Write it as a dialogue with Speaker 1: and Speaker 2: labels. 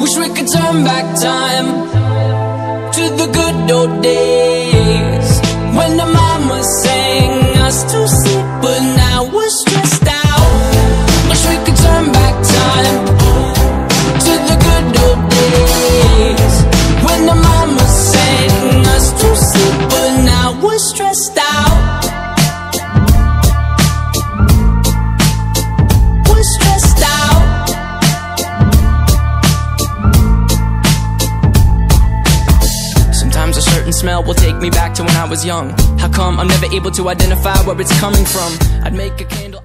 Speaker 1: Wish we could turn back time to the good old days when the mama sang smell will take me back to when I was young. How come I'm never able to identify where it's coming from? I'd make a candle.